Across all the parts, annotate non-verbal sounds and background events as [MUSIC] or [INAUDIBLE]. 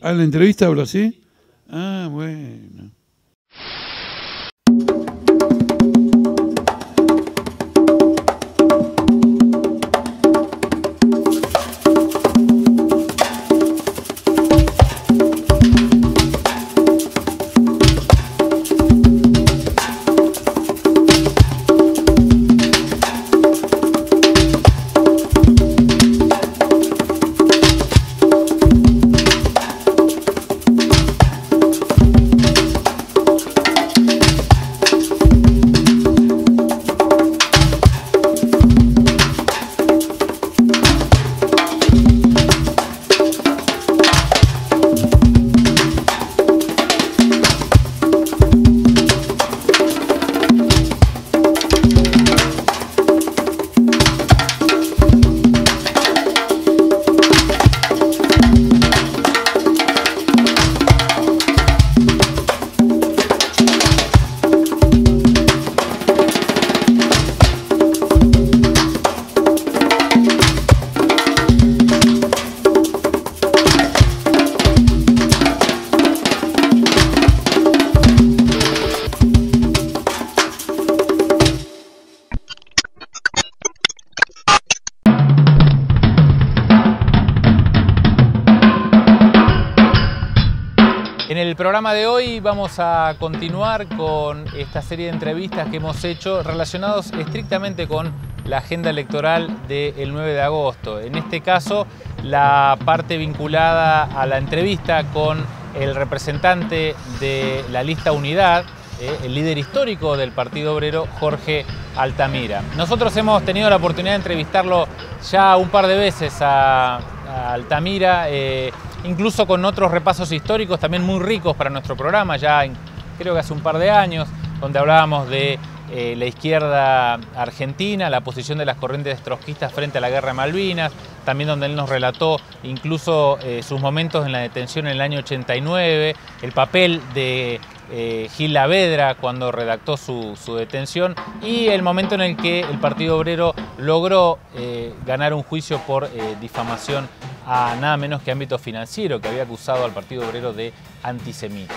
Ah, la entrevista hablo así. Ah, bueno. En el programa de hoy vamos a continuar con esta serie de entrevistas que hemos hecho relacionados estrictamente con la agenda electoral del 9 de agosto. En este caso, la parte vinculada a la entrevista con el representante de la lista Unidad, eh, el líder histórico del Partido Obrero, Jorge Altamira. Nosotros hemos tenido la oportunidad de entrevistarlo ya un par de veces a, Altamira. eh, incluso con otros repasos históricos también muy ricos para nuestro programa, ya creo que hace un par de años, donde hablábamos de eh, la izquierda argentina, la posición de las corrientes trotskistas frente a la guerra de Malvinas, también donde él nos relató incluso eh, sus momentos en la detención en el año 89, el papel de eh, Gil Lavedra cuando redactó su, detención y el momento en el que el Partido Obrero logró eh, ganar un juicio por difamación a nada menos que ámbito financiero, que había acusado al Partido Obrero de antisemita.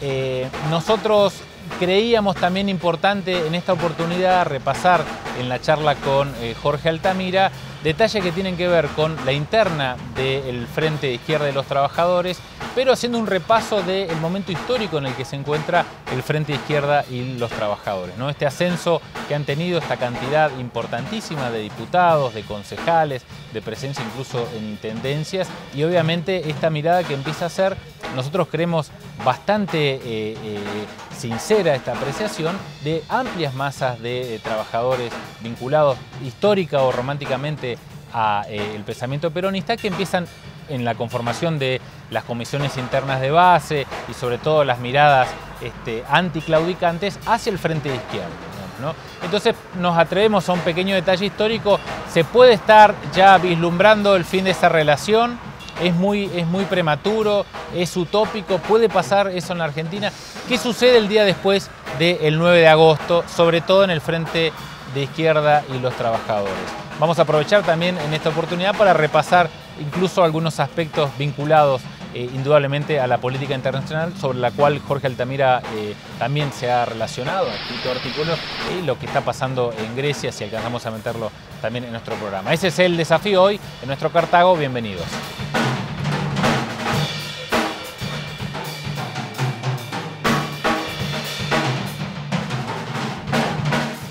Eh, nosotros creíamos también importante en esta oportunidad repasar en la charla con eh, Jorge Altamira detalles que tienen que ver con la interna del Frente de Izquierda de los Trabajadores, pero haciendo un repaso del momento histórico en el que se encuentra el Frente Izquierda y los Trabajadores. ¿no? Este ascenso que han tenido, esta cantidad importantísima de diputados, de concejales, de presencia incluso en intendencias y obviamente esta mirada que empieza a ser, nosotros creemos bastante eh, eh, sincera esta apreciación de amplias masas de eh, trabajadores vinculados histórica o románticamente al pensamiento peronista que empiezan en la conformación de las comisiones internas de base y sobre todo las miradas este, anticlaudicantes hacia el frente de izquierda. Entonces nos atrevemos a un pequeño detalle histórico, se puede estar ya vislumbrando el fin de esa relación, es muy, es muy prematuro, es utópico, puede pasar eso en la Argentina. ¿Qué sucede el día después del 9 de agosto, sobre todo en el frente de izquierda y los trabajadores? Vamos a aprovechar también en esta oportunidad para repasar incluso algunos aspectos vinculados eh, indudablemente a la política internacional sobre la cual Jorge Altamira eh, también se ha relacionado, ha escrito artículos y lo que está pasando en Grecia, si alcanzamos a meterlo también en nuestro programa. Ese es el desafío hoy en nuestro Cartago. Bienvenidos.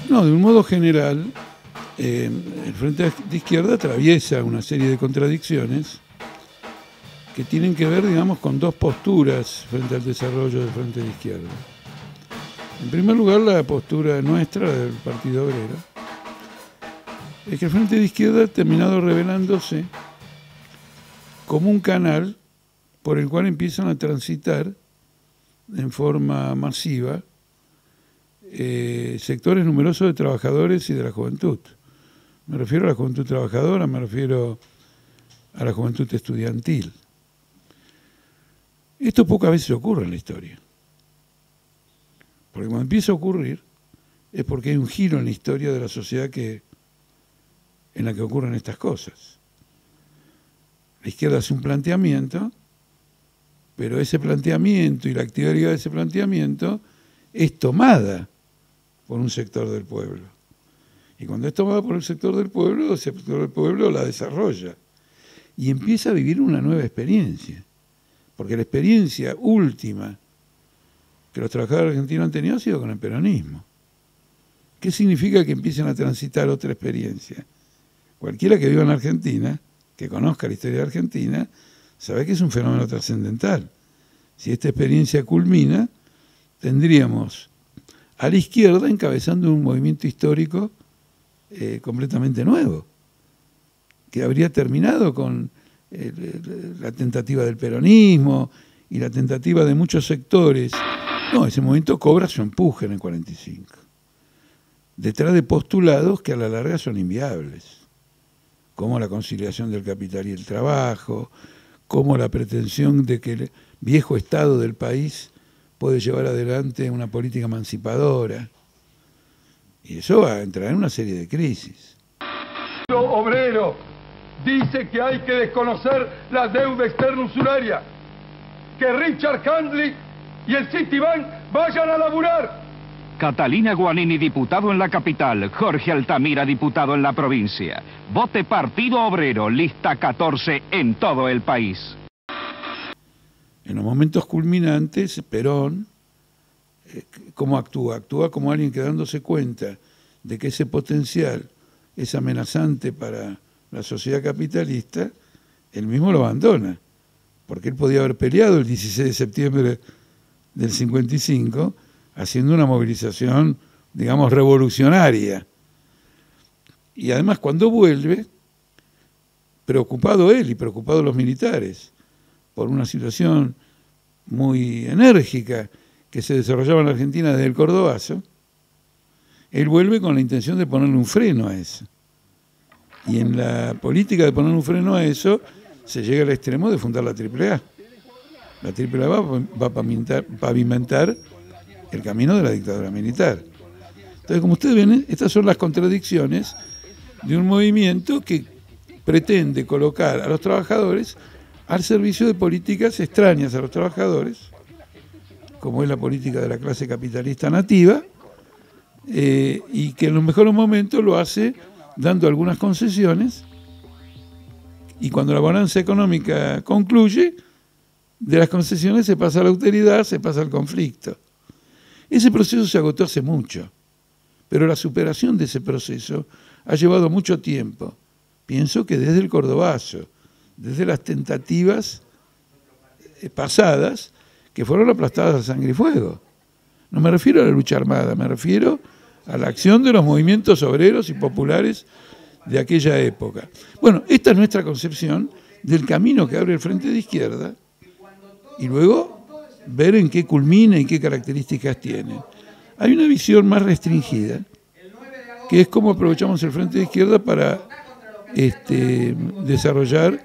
No, de un modo general, eh, el Frente de Izquierda atraviesa una serie de contradicciones que tienen que ver, digamos, con dos posturas frente al desarrollo del Frente de Izquierda. En primer lugar, la postura nuestra del Partido Obrero es que el Frente de Izquierda ha terminado revelándose como un canal por el cual empiezan a transitar en forma masiva eh, sectores numerosos de trabajadores y de la juventud. Me refiero a la juventud trabajadora, me refiero a la juventud estudiantil. Esto pocas veces ocurre en la historia. Porque cuando empieza a ocurrir es porque hay un giro en la historia de la sociedad que, en la que ocurren estas cosas. La izquierda hace un planteamiento pero ese planteamiento y la actividad de ese planteamiento es tomada por un sector del pueblo. Y cuando es tomada por el sector del pueblo, el sector del pueblo la desarrolla y empieza a vivir una nueva experiencia. Porque la experiencia última que los trabajadores argentinos han tenido ha sido con el peronismo. ¿Qué significa que empiecen a transitar otra experiencia? Cualquiera que viva en Argentina, que conozca la historia de Argentina, sabe que es un fenómeno trascendental. Si esta experiencia culmina, tendríamos a la izquierda encabezando un movimiento histórico eh, completamente nuevo, que habría terminado con la tentativa del peronismo y la tentativa de muchos sectores. No, ese movimiento cobra su empuje en el 45, detrás de postulados que a la larga son inviables, como la conciliación del capital y el trabajo, como la pretensión de que el viejo Estado del país puede llevar adelante una política emancipadora. Y eso va a entrar en una serie de crisis. Obrero dice que hay que desconocer la deuda externa usuraria, que Richard Handley y el Citibank vayan a laburar. Catalina Guanini, diputado en la capital. Jorge Altamira, diputado en la provincia. Vote Partido Obrero, lista 14 en todo el país. En los momentos culminantes, Perón, ¿cómo actúa? Actúa como alguien que dándose cuenta de que ese potencial es amenazante para la sociedad capitalista, él mismo lo abandona, porque él podía haber peleado el 16 de septiembre del 55 haciendo una movilización, digamos, revolucionaria. Y además cuando vuelve, preocupado él y preocupado los militares por una situación muy enérgica que se desarrollaba en la Argentina desde el Cordobazo, él vuelve con la intención de ponerle un freno a eso. Y en la política de poner un freno a eso, se llega al extremo de fundar la AAA. La AAA va, a pavimentar, el camino de la dictadura militar. Entonces, como ustedes ven, estas son las contradicciones de un movimiento que pretende colocar a los trabajadores al servicio de políticas extrañas a los trabajadores, como es la política de la clase capitalista nativa, eh, y que en los mejores momentos lo hace dando algunas concesiones y cuando la balanza económica concluye, de las concesiones se pasa a la autoridad, se pasa al conflicto. Ese proceso se agotó hace mucho, pero la superación de ese proceso ha llevado mucho tiempo. Pienso que desde el Cordobazo, desde las tentativas eh, pasadas que fueron aplastadas a sangre y fuego. No me refiero a la lucha armada, me refiero a la acción de los movimientos obreros y populares de aquella época. Bueno, esta es nuestra concepción del camino que abre el Frente de Izquierda y luego ver en qué culmina y qué características tiene. Hay una visión más restringida, que es cómo aprovechamos el Frente de Izquierda para este, desarrollar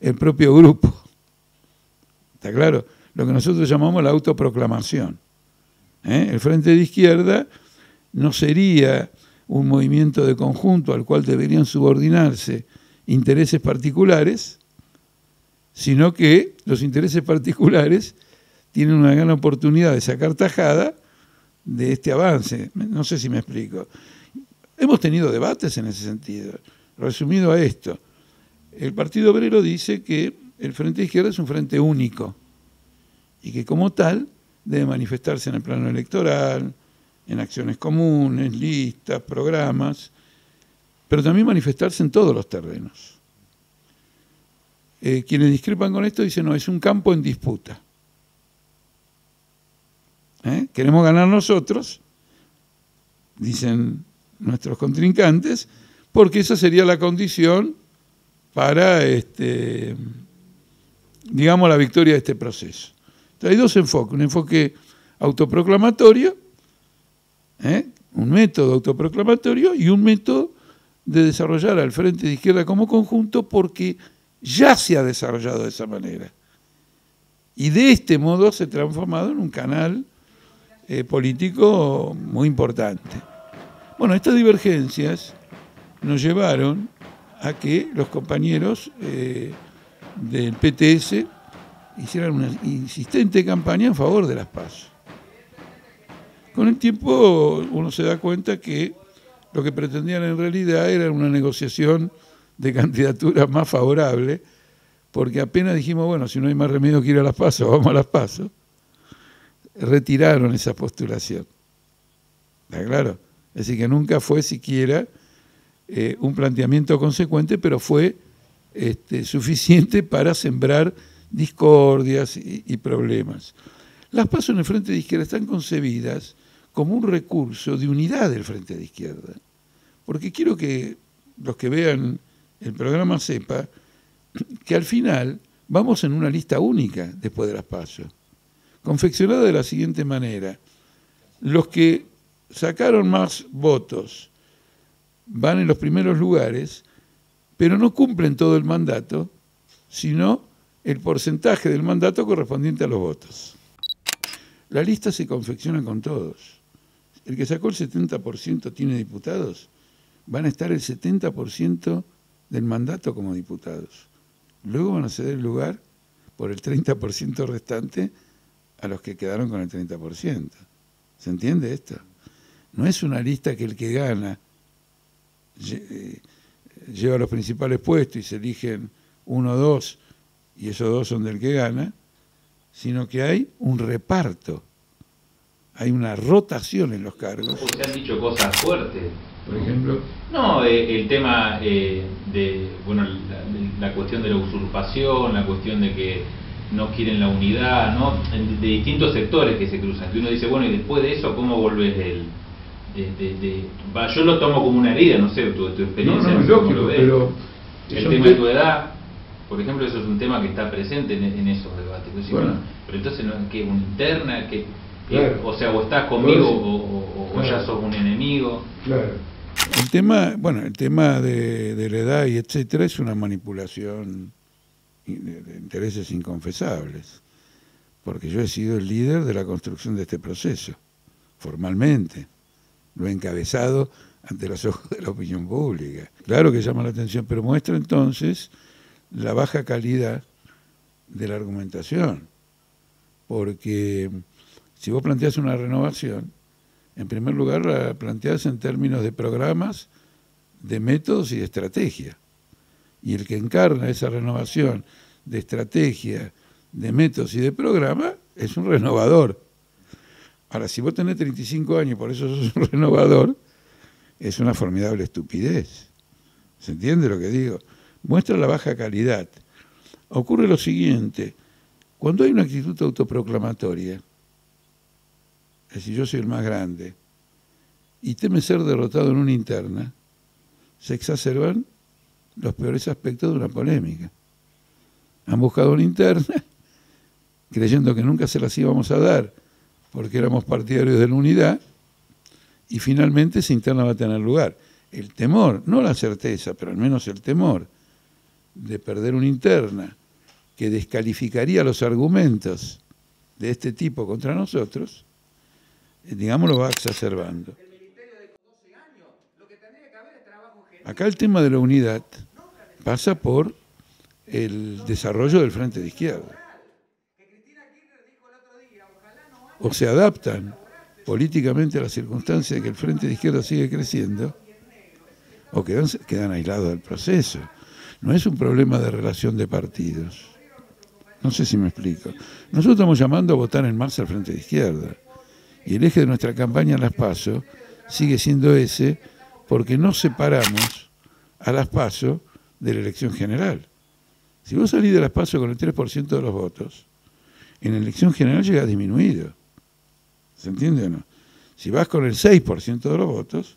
el propio grupo. ¿Está claro? Lo que nosotros llamamos la autoproclamación. ¿eh? El Frente de Izquierda no sería un movimiento de conjunto al cual deberían subordinarse intereses particulares, sino que los intereses particulares tienen una gran oportunidad de sacar tajada de este avance. No sé si me explico. Hemos tenido debates en ese sentido. Resumido a esto, el Partido Obrero dice que el Frente Izquierda es un frente único y que como tal debe manifestarse en el plano electoral, en acciones comunes, listas, programas, pero también manifestarse en todos los terrenos. Eh, quienes discrepan con esto dicen, no, es un campo en disputa. ¿Eh? Queremos ganar nosotros, dicen nuestros contrincantes, porque esa sería la condición para, este, digamos, la victoria de este proceso. Hay dos enfoques, un enfoque autoproclamatorio ¿eh? un método autoproclamatorio y un método de desarrollar al Frente de Izquierda como conjunto porque ya se ha desarrollado de esa manera. Y de este modo se ha transformado en un canal eh, político muy importante. Bueno, estas divergencias nos llevaron a que los compañeros eh, del PTS hicieran una insistente campaña en favor de las PASO. Con el tiempo uno se da cuenta que lo que pretendían en realidad era una negociación de candidaturas más favorable, porque apenas dijimos, bueno, si no hay más remedio que ir a las PASO, vamos a las PASO, retiraron esa postulación. ¿Está claro? Es decir, que nunca fue siquiera eh, un planteamiento consecuente, pero fue este, suficiente para sembrar discordias y, problemas. Las pasos en el Frente de Izquierda están concebidas como un recurso de unidad del Frente de Izquierda. Porque quiero que los que vean el programa sepa que al final vamos en una lista única después de las pasos, confeccionada de la siguiente manera. Los que sacaron más votos van en los primeros lugares, pero no cumplen todo el mandato, sino el porcentaje del mandato correspondiente a los votos. La lista se confecciona con todos. El que sacó el 70% tiene diputados, van a estar el 70% del mandato como diputados. Luego van a ceder el lugar por el 30% restante a los que quedaron con el 30%. ¿Se entiende esto? No es una lista que el que gana eh, lleva los principales puestos y se eligen uno o dos y esos dos son del que gana, sino que hay un reparto, hay una rotación en los cargos. Se han dicho cosas fuertes. Por ejemplo. No, eh, el tema eh, de, bueno, la, cuestión de la usurpación, la cuestión de que no quieren la unidad, ¿no? De, distintos sectores que se cruzan. Que uno dice, bueno, y después de eso, ¿cómo volvés del, de, yo lo tomo como una herida, no sé, tu, tu experiencia. No, no, lógico, pero... El tema de tu edad, por ejemplo, eso es un tema que está presente en, esos debates. pero entonces, ¿qué? ¿Una interna? que O sea, o estás conmigo o, ya sos un enemigo. Claro. El tema, bueno, el tema de, de la edad y etcétera es una manipulación de intereses inconfesables, porque yo he sido el líder de la construcción de este proceso, formalmente lo he encabezado ante los ojos de la opinión pública. Claro que llama la atención, pero muestra entonces la baja calidad de la argumentación. Porque si vos planteás una renovación, en primer lugar la planteás en términos de programas, de métodos y de estrategia. Y el que encarna esa renovación de estrategia, de métodos y de programa es un renovador. Ahora, si vos tenés 35 años y por eso sos un [LAUGHS] renovador, es una formidable estupidez. ¿Se entiende lo que digo? Muestra la baja calidad. Ocurre lo siguiente, cuando hay una actitud autoproclamatoria, es decir, yo soy el más grande, y teme ser derrotado en una interna, se exacerban los peores aspectos de una polémica. Han buscado una interna, [LAUGHS] creyendo que nunca se las íbamos a dar, porque éramos partidarios de la unidad, y finalmente esa interna va a tener lugar. El temor, no la certeza, pero al menos el temor de perder una interna que descalificaría los argumentos de este tipo contra nosotros, eh, digamos, lo va exacerbando. Acá el tema de la unidad pasa por el desarrollo del frente de izquierda. o se adaptan políticamente a las circunstancias de que el Frente de Izquierda sigue creciendo, o quedan, quedan aislados del proceso. No es un problema de relación de partidos. No sé si me explico. Nosotros estamos llamando a votar en marcha al Frente de Izquierda. Y el eje de nuestra campaña en las PASO sigue siendo ese porque no separamos a las PASO de la elección general. Si vos salís de las PASO con el 3% de los votos, en la elección general llega disminuido. ¿Se entiende o no? Si vas con el 6% de los votos,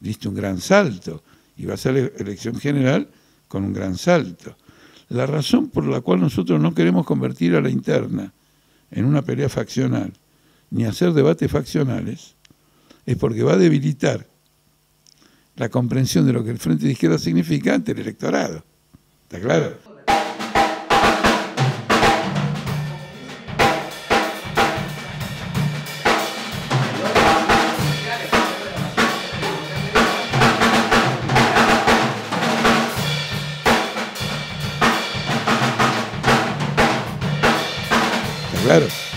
diste un gran salto y vas a la elección general con un gran salto. La razón por la cual nosotros no queremos convertir a la interna en una pelea faccional, ni hacer debates faccionales, es porque va a debilitar la comprensión de lo que el Frente de Izquierda significa ante el electorado. ¿Está claro? Claro.